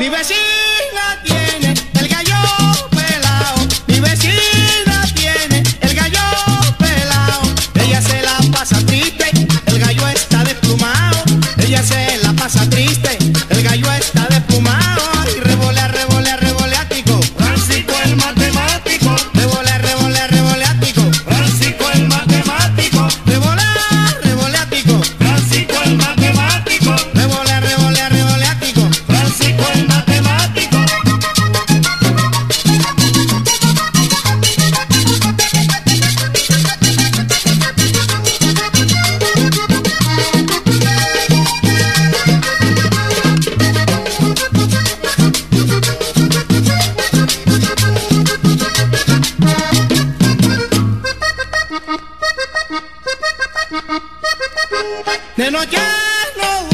リバシ！De noche no